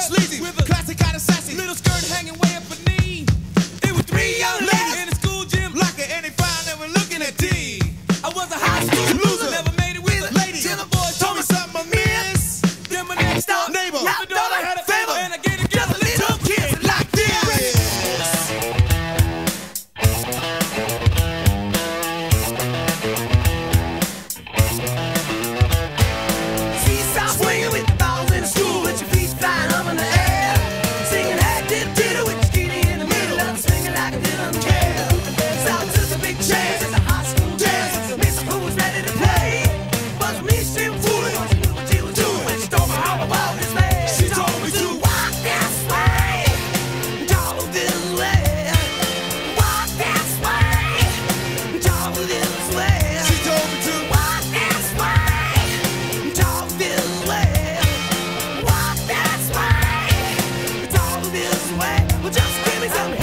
sleazy, with a classic kind of sassy, little skirt hanging way up her knee. It was three young ladies in the school gym locker, and they found they were looking at D. I was a high school just give me some